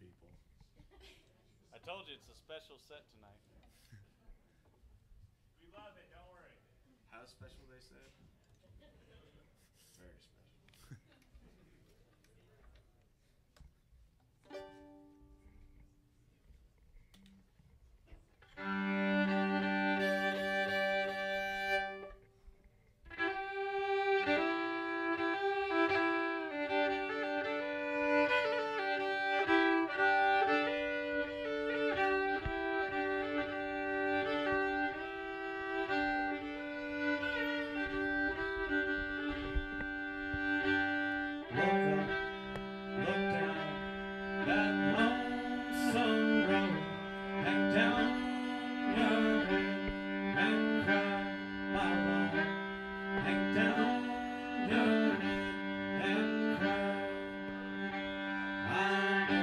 people. I told you it's a special set tonight. we love it, don't worry. How special they said? Very special. back down and. I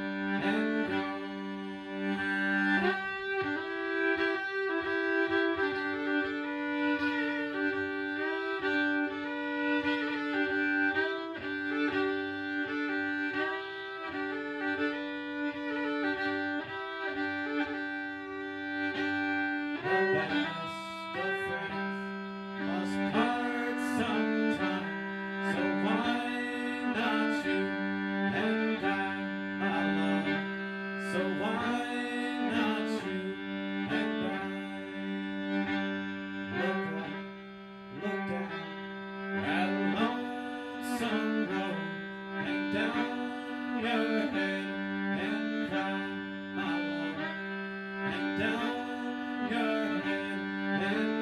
down your head and cry, my woman, and down your head and